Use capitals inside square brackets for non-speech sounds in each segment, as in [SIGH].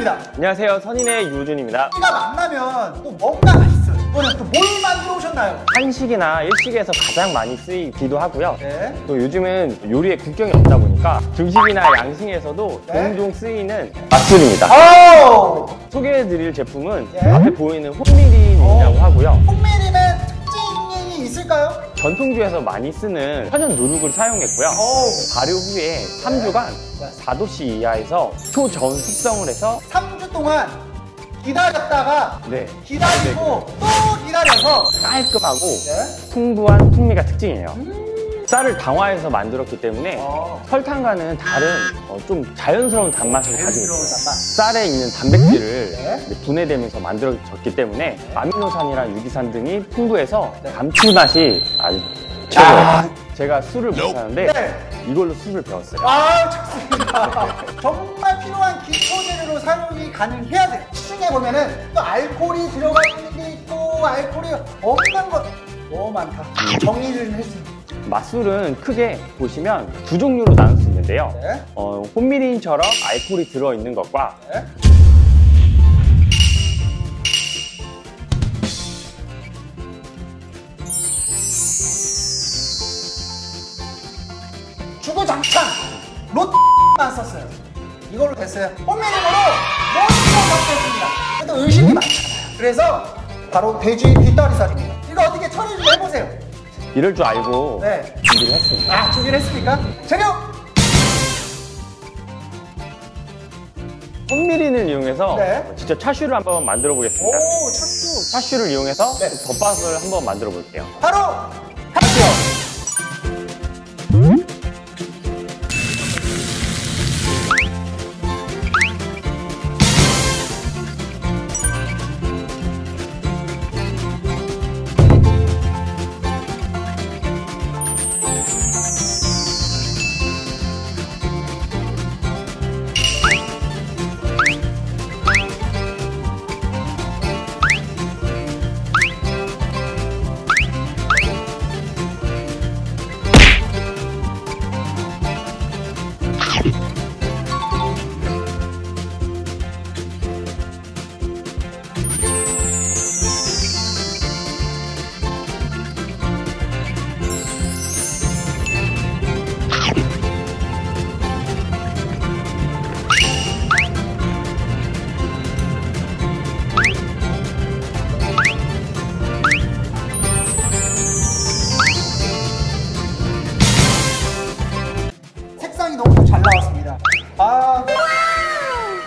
유준입니다. 안녕하세요. 선인의 유준입니다. 우리가 만나면 또 뭔가가 있어요. 이번엔 또뭘 만들어 오셨나요? 한식이나 일식에서 가장 많이 쓰이기도 하고요. 네. 또 요즘은 요리에 국경이 없다 보니까 중식이나 양식에서도 네. 종종 쓰이는 맛술입니다. 오! 소개해드릴 제품은 네. 앞에 보이는 혼미린이라고 오. 하고요. 홍미 전통주에서 많이 쓰는 천연 누룩을 사용했고요. 오. 발효 후에 3주간 네. 4도씨 이하에서 초저온 숙성을 해서 3주 동안 기다렸다가 네, 기다리고 또 기다려서 깔끔하고 네. 풍부한 풍미가 특징이에요. 쌀을 강화해서 만들었기 때문에 어. 설탕과는 다른 어, 좀 자연스러운 단맛을 가지고 있어요. 쌀에 있는 단백질을 네. 분해되면서 만들어졌기 때문에 아미노산이랑 유기산 등이 풍부해서 네. 감칠맛이 아주 최고예요. 아. 제가 술을 못하는데 네. 이걸로 술을 배웠어요. 아, 좋습니다. [LAUGHS] 정말 필요한 기초 재료로 사용이 가능해야 돼요. 시중에 보면은 또 알코올이 들어가 있는 게 있고 알코올이 없는 것 너무 많다. 정리를 좀 해주세요. 맛술은 크게 보시면 두 종류로 나눌 수 있는데요. 네. 어, 혼미린처럼 알코올이 들어있는 것과 네. 주구장창 롯만 썼어요. 이걸로 됐어요. 모든 걸 바꿨습니다. 근데 의심이 많잖아요. 그래서 바로 돼지 뒷다리살입니다. 이거 어떻게 처리 좀 해보세요. 이럴 줄 알고 네. 준비를 했습니다. 아, 준비를 했습니까? 재료! 혼미린을 이용해서 네. 직접 차슈를 한번 만들어 보겠습니다. 오, 척수. 차슈를 이용해서 네. 덮밥을 한번 만들어 볼게요. 바로 나왔습니다. 아,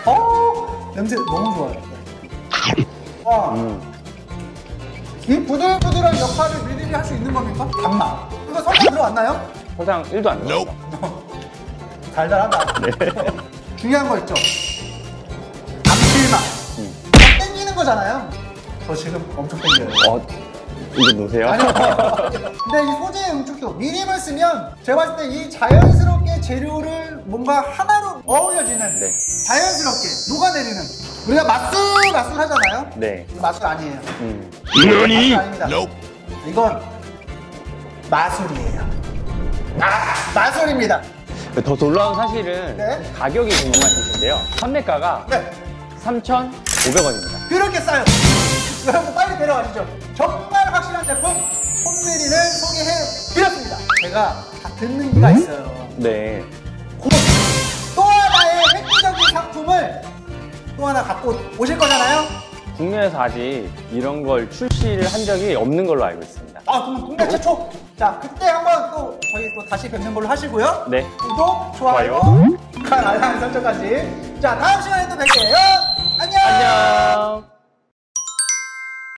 어, 냄새 너무 좋아요. 와, 음. 이 부들부들한 역할을 미리미 할수 있는 겁니까? 단맛. 이거 설탕 들어왔나요? 설탕 1도 안 넣었어요. [LAUGHS] 달달하다. 네. [LAUGHS] 중요한 거 있죠? 감칠맛. 음. 막 땡기는 거잖아요. 저 지금 엄청 땡겨요. 어, 이거 놓으세요. 아니요. [LAUGHS] 근데 이 소재 응축도 미림을 쓰면 제가 봤을 때 이 자연스럽게 재료를 뭔가 하나로 어울려지는 네. 자연스럽게 녹아내리는 우리가 맛술 맛술 하잖아요. 네. 맛술 아니에요. 음. 맛술 아닙니다. 이건 마술이에요. 아, 마술입니다. 더 놀라운 사실은 네. 가격이 궁금하실 텐데요. 판매가가 네. 3,500원입니다. 그렇게 싸요. 여러분 빨리 데려가시죠. 정말 확실한 제품 홈메리를 소개해 드렸습니다. 제가 다 듣는 이가 있어요. 네. 곧또 하나의 획기적인 상품을 또 하나 갖고 오실 거잖아요. 국내에서 아직 이런 걸 출시를 한 적이 없는 걸로 알고 있습니다. 아 그럼 국내 최초. 자 그때 한번 또 저희 또 다시 뵙는 걸로 하시고요. 네. 구독, 좋아요, 좋아요. 알람 설정까지. 자 다음 시간에 또 뵐게요. 안녕. 안녕.